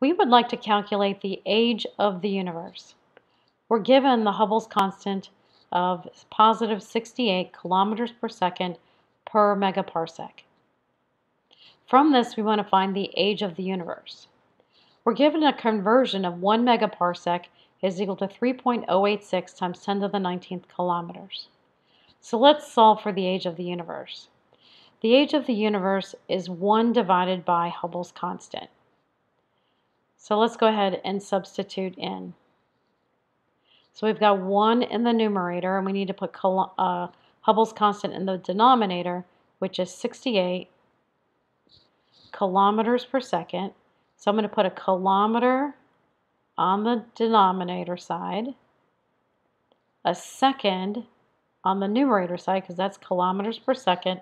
We would like to calculate the age of the universe. We're given the Hubble's constant of positive 68 kilometers per second per megaparsec. From this, we want to find the age of the universe. We're given a conversion of 1 megaparsec is equal to 3.086 times 10 to the 19th kilometers. So let's solve for the age of the universe. The age of the universe is 1 divided by Hubble's constant. So let's go ahead and substitute in. So we've got 1 in the numerator, and we need to put uh, Hubble's constant in the denominator, which is 68 kilometers per second. So I'm going to put a kilometer on the denominator side, a second on the numerator side, because that's kilometers per second,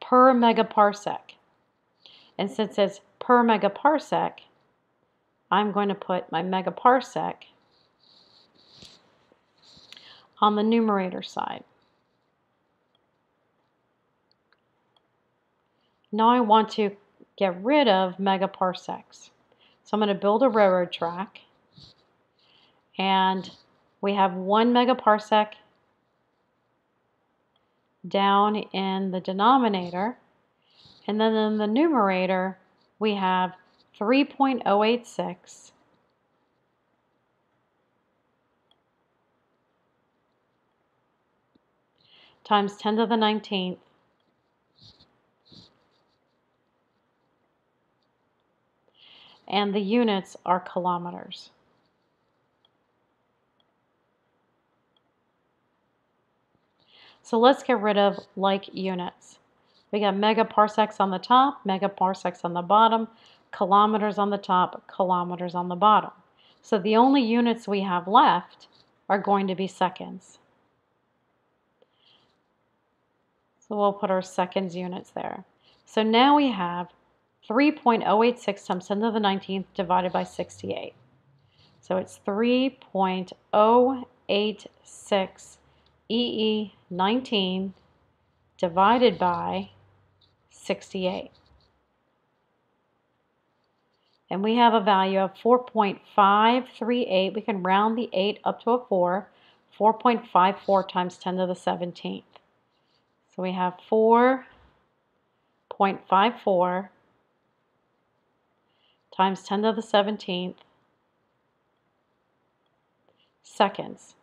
per megaparsec. And since it's per megaparsec, I'm going to put my megaparsec on the numerator side. Now I want to get rid of megaparsecs. So I'm going to build a railroad track and we have one megaparsec down in the denominator and then in the numerator we have 3.086 times 10 to the 19th and the units are kilometers. So let's get rid of like units. We got megaparsecs on the top, megaparsecs on the bottom, kilometers on the top, kilometers on the bottom. So the only units we have left are going to be seconds. So we'll put our seconds units there. So now we have 3.086 times 10 to the 19th divided by 68. So it's 3.086 EE 19 divided by 68. And we have a value of 4.538. We can round the 8 up to a 4. 4.54 times 10 to the 17th. So we have 4.54 times 10 to the 17th seconds.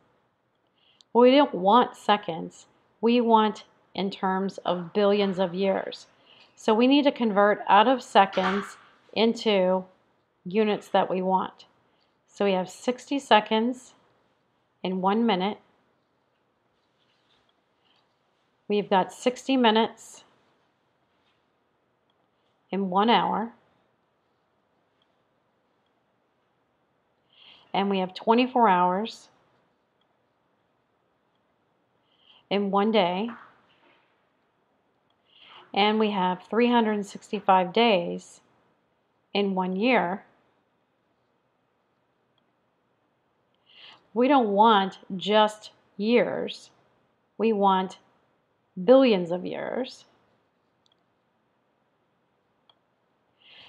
Well, we don't want seconds. We want in terms of billions of years. So we need to convert out of seconds into units that we want. So we have 60 seconds in one minute. We've got 60 minutes in one hour. And we have 24 hours in one day. And we have 365 days in one year. We don't want just years. We want billions of years.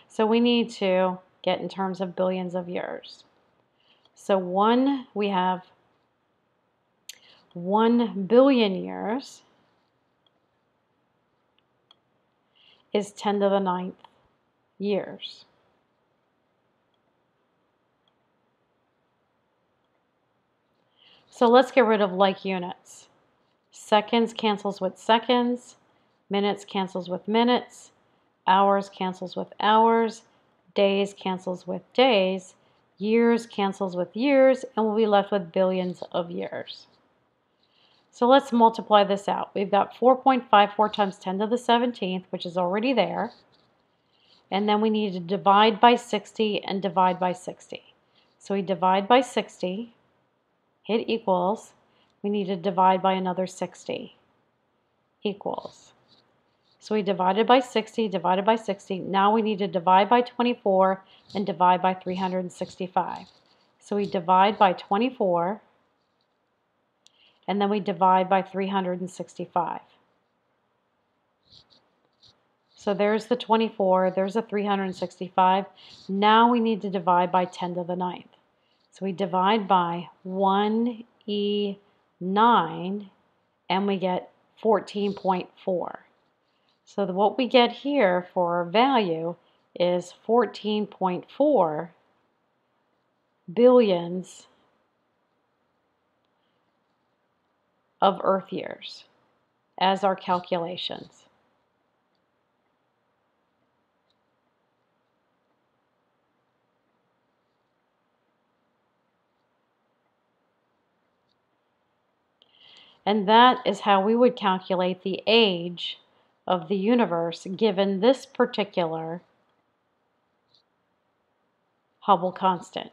So we need to get in terms of billions of years. So one, we have 1 billion years is 10 to the ninth years. So let's get rid of like units. Seconds cancels with seconds, minutes cancels with minutes, hours cancels with hours, days cancels with days, years cancels with years, and we'll be left with billions of years. So let's multiply this out. We've got 4.54 times 10 to the 17th, which is already there. And then we need to divide by 60 and divide by 60. So we divide by 60, hit equals. We need to divide by another 60, equals. So we divided by 60, divided by 60. Now we need to divide by 24 and divide by 365. So we divide by 24 and then we divide by 365. So there's the 24, there's a 365. Now we need to divide by 10 to the ninth. So we divide by 1e9 and we get 14.4. So what we get here for our value is 14.4 billions of Earth years as our calculations. And that is how we would calculate the age of the universe given this particular Hubble constant.